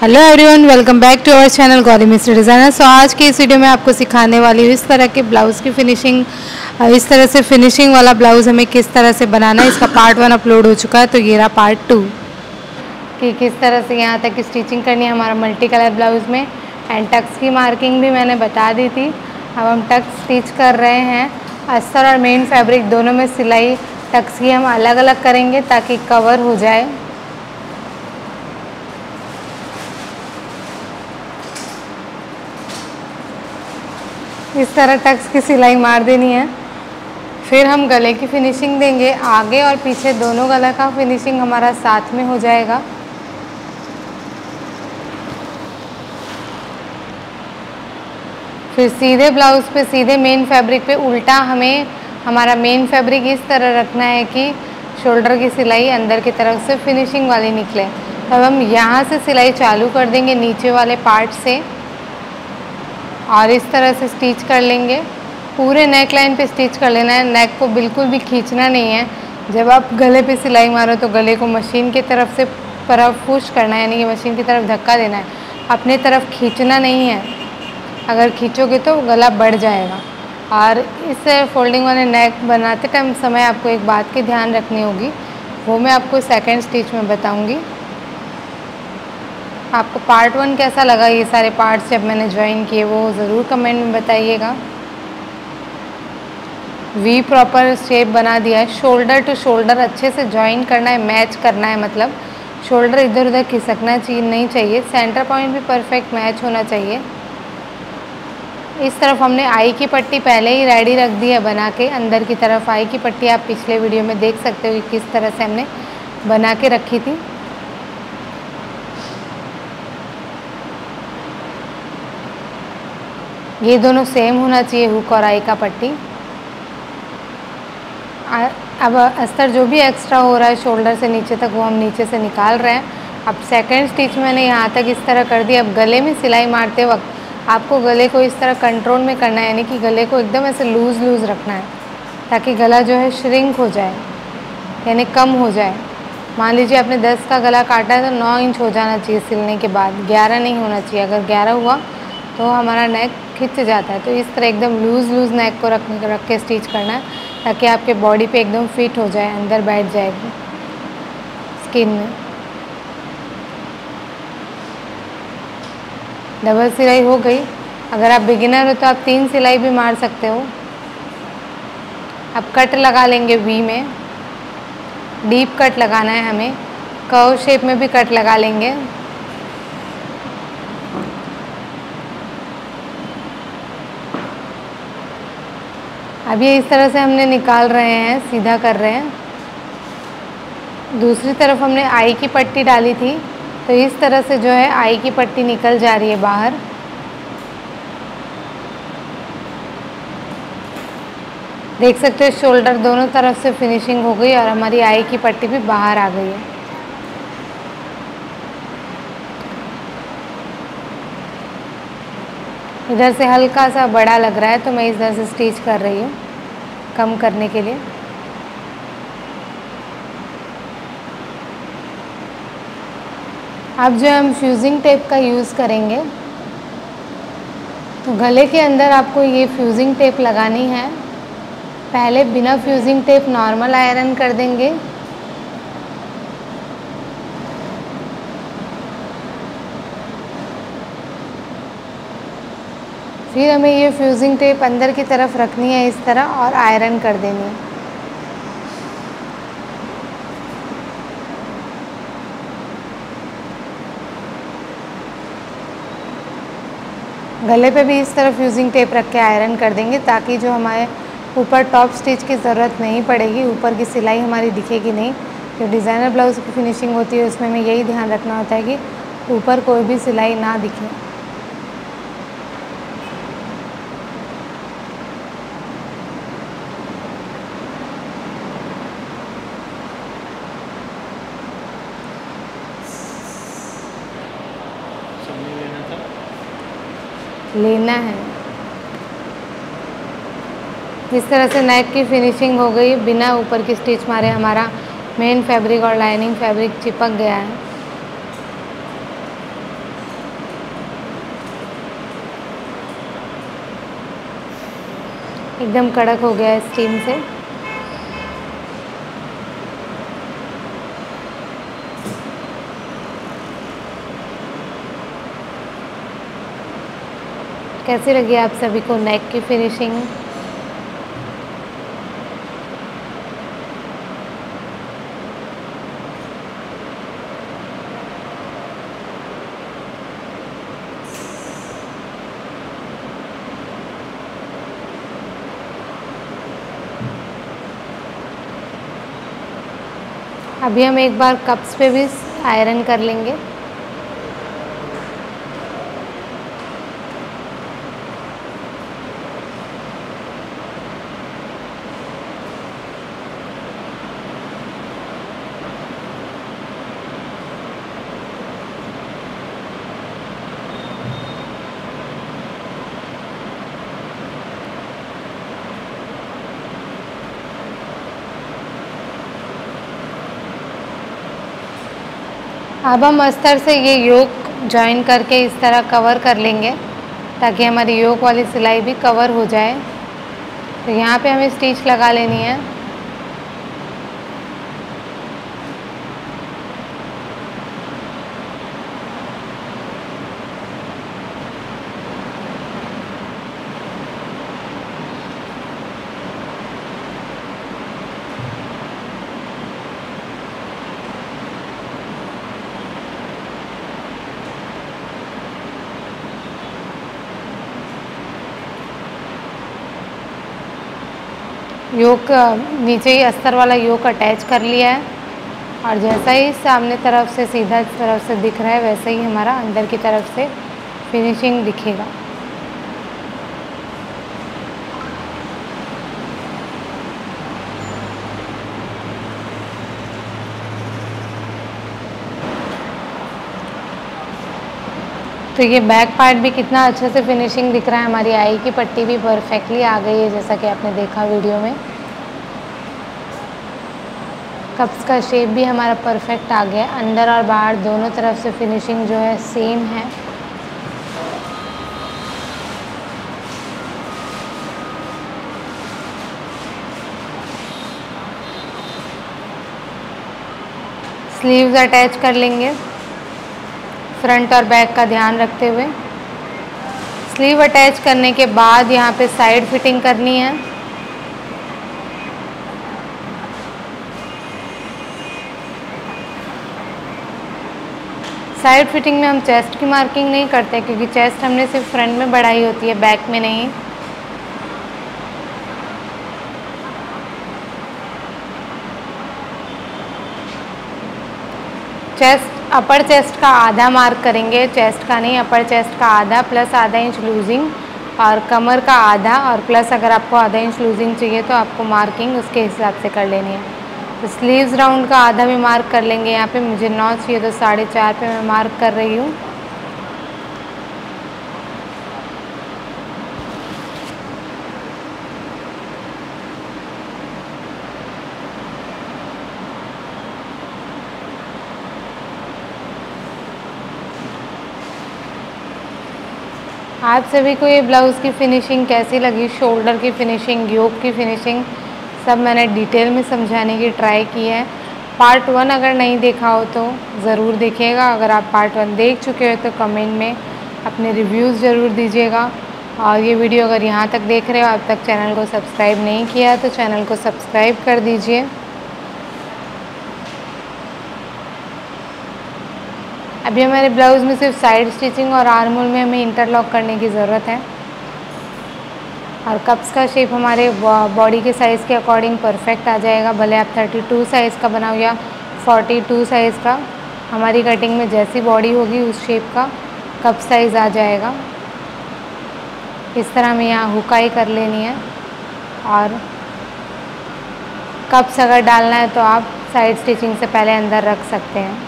Hello everyone welcome back to our channel Gauri mister designer so आज की इस video में आपको सिखाने वाली हूँ इस तरह के ब्लाउज़ की फिनिशिंग इस तरह से फिनिशिंग वाला ब्लाउज़ हमें किस तरह से बनाना है, इसका पार्ट वन अपलोड हो चुका है तो ये रहा पार्ट टू कि किस तरह से यहाँ तक स्टिचिंग करनी है हमारा मल्टी कलर ब्लाउज़ में एंड टक्स की मार्किंग भी मैंने बता दी थी. अब हम टक्स स्टिच कर रहे हैं. अस्तर और मेन फैब्रिक दोनों में सिलाई टक्स की हम अलग अलग करेंगे ताकि कवर हो जाए. इस तरह टक्स की सिलाई मार देनी है। फिर हम गले की फिनिशिंग देंगे। आगे और पीछे दोनों गला का फिनिशिंग हमारा साथ में हो जाएगा। फिर सीधे ब्लाउज़ पे, सीधे मेन फैब्रिक पे उल्टा हमें, हमारा मेन फैब्रिक इस तरह रखना है कि शोल्डर की सिलाई अंदर की तरफ़ से फिनिशिंग वाली निकले। अब हम यहाँ से सिलाई चालू कर देंगे नीचे वाले पार्ट से। और इस तरह से स्टिच कर लेंगे। पूरे नेक लाइन पे स्टिच कर लेना है। नेक को बिल्कुल भी खींचना नहीं है। जब आप गले पे सिलाई मारो तो गले को मशीन की तरफ़ से तरफ़ पुश करना है, यानी कि मशीन की तरफ़ धक्का देना है। अपने तरफ़ खींचना नहीं है। अगर खींचोगे तो गला बढ़ जाएगा। और इस फोल्डिंग वाले नेक बनाते टाइम समय आपको एक बात की ध्यान रखनी होगी। वो मैं आपको सेकेंड स्टिच में बताऊँगी। आपको पार्ट वन कैसा लगा? ये सारे पार्ट्स जब मैंने ज्वाइन किए, वो ज़रूर कमेंट में बताइएगा। वी प्रॉपर शेप बना दिया है। शोल्डर टू शोल्डर अच्छे से ज्वाइन करना है मैच करना है मतलब। शोल्डर इधर उधर खिसकना चाहिए, नहीं चाहिए। सेंटर पॉइंट भी परफेक्ट मैच होना चाहिए। इस तरफ़ हमने आई की पट्टी पहले ही रेडी रख दी है बना के। अंदर की तरफ़ आई की पट्टी आप पिछले वीडियो में देख सकते हो कि किस तरह से हमने बना के रखी थी। ये दोनों सेम होना चाहिए हुक और आई का पट्टी। अब अस्तर जो भी एक्स्ट्रा हो रहा है शोल्डर से नीचे तक वो हम नीचे से निकाल रहे हैं। अब सेकंड स्टिच मैंने यहाँ तक इस तरह कर दिया। अब गले में सिलाई मारते वक्त आपको गले को इस तरह कंट्रोल में करना है, यानी कि गले को एकदम ऐसे लूज़ लूज़ रखना है, ताकि गला जो है श्रिंक हो जाए, यानी कम हो जाए। मान लीजिए आपने 10 का गला काटा है तो 9 इंच हो जाना चाहिए सिलने के बाद। 11 नहीं होना चाहिए। अगर 11 हुआ तो हमारा नेक खिंच जाता है। तो इस तरह एकदम लूज़ लूज़ नेक को रख रख के स्टिच करना है, ताकि आपके बॉडी पे एकदम फिट हो जाए, अंदर बैठ जाएगी स्किन में। डबल सिलाई हो गई। अगर आप बिगिनर हो तो आप तीन सिलाई भी मार सकते हो। अब कट लगा लेंगे वी में। डीप कट लगाना है हमें। कर्व शेप में भी कट लगा लेंगे। अब ये इस तरह से हमने निकाल रहे हैं, सीधा कर रहे हैं। दूसरी तरफ़ हमने आई की पट्टी डाली थी तो इस तरह से जो है आई की पट्टी निकल जा रही है बाहर। देख सकते हो शोल्डर दोनों तरफ़ से फिनिशिंग हो गई और हमारी आई की पट्टी भी बाहर आ गई है। इधर से हल्का सा बड़ा लग रहा है तो मैं इधर से स्टिच कर रही हूँ, कम करने के लिए। अब जो हम फ्यूजिंग टेप का यूज़ करेंगे तो गले के अंदर आपको ये फ्यूजिंग टेप लगानी है। पहले बिना फ्यूजिंग टेप नॉर्मल आयरन कर देंगे। फिर हमें ये फ्यूजिंग टेप अंदर की तरफ़ रखनी है इस तरह और आयरन कर देनी है। गले पे भी इस तरह फ्यूजिंग टेप रख के आयरन कर देंगे ताकि जो हमारे ऊपर टॉप स्टिच की ज़रूरत नहीं पड़ेगी, ऊपर की सिलाई हमारी दिखेगी नहीं। जो डिज़ाइनर ब्लाउज़ की फिनिशिंग होती है, उसमें हमें यही ध्यान रखना होता है कि ऊपर कोई भी सिलाई ना दिखे। लेना है। इस तरह से नेक की फिनिशिंग हो गई। बिना ऊपर की स्टिच मारे हमारा मेन फैब्रिक और लाइनिंग फैब्रिक चिपक गया है। एकदम कड़क हो गया है स्टीम से। कैसी लगी आप सभी को नेक की फिनिशिंग अभी हम एक बार कप्स पे भी आयरन कर लेंगे। अब हम अस्तर से ये योग ज्वाइन करके इस तरह कवर कर लेंगे, ताकि हमारी योग वाली सिलाई भी कवर हो जाए। तो यहाँ पे हमें स्टिच लगा लेनी है। योग नीचे ही अस्तर वाला योग अटैच कर लिया है। और जैसा ही सामने तरफ़ से, सीधा तरफ़ से दिख रहा है, वैसे ही हमारा अंदर की तरफ़ से फिनिशिंग दिखेगा। तो ये बैक पार्ट भी कितना अच्छे से फिनिशिंग दिख रहा है, हमारी आई की पट्टी भी परफेक्टली आ गई है, जैसा कि आपने देखा वीडियो में। कप्स का शेप भी हमारा परफेक्ट आ गया, अंदर और बाहर दोनों तरफ़ से फिनिशिंग जो है सेम है। स्लीव्स अटैच कर लेंगे। फ्रंट और बैक का ध्यान रखते हुए। स्लीव अटैच करने के बाद यहाँ पे साइड फिटिंग करनी है। साइड फिटिंग में हम चेस्ट की मार्किंग नहीं करते क्योंकि चेस्ट हमने सिर्फ़ फ्रंट में बढ़ाई होती है, बैक में नहीं। चेस्ट अपर चेस्ट का आधा मार्क करेंगे चेस्ट का नहीं अपर चेस्ट का आधा प्लस आधा इंच लूजिंग और कमर का आधा, और प्लस अगर आपको आधा इंच लूजिंग चाहिए तो आपको मार्किंग उसके हिसाब से कर लेनी है। तो स्लीव्स राउंड का आधा भी मार्क कर लेंगे, यहाँ पे मुझे नौ चाहिए तो साढ़े चार पे मैं मार्क कर रही हूँ। आप सभी को ये ब्लाउज़ की फ़िनिशिंग कैसी लगी? शोल्डर की फ़िनिशिंग योग की फ़िनिशिंग सब मैंने डिटेल में समझाने की ट्राई की है। पार्ट वन अगर नहीं देखा हो तो ज़रूर देखिएगा। अगर आप पार्ट वन देख चुके हो तो कमेंट में अपने रिव्यूज़ ज़रूर दीजिएगा। और ये वीडियो अगर यहाँ तक देख रहे हो अब तक चैनल को सब्सक्राइब नहीं किया तो चैनल को सब्सक्राइब कर दीजिए। अभी हमारे ब्लाउज़ में सिर्फ़ साइड स्टिचिंग और आर्मोल में हमें इंटरलॉक करने की ज़रूरत है। और कप्स का शेप हमारे बॉडी के साइज़ के अकॉर्डिंग परफेक्ट आ जाएगा। भले आप 32 साइज़ का बनाओ या 42 साइज़ का, हमारी कटिंग में जैसी बॉडी होगी उस शेप का कप साइज़ आ जाएगा। इस तरह हमें यहाँ हुकाई कर लेनी है। और कप्स अगर डालना है तो आप साइड स्टिचिंग से पहले अंदर रख सकते हैं।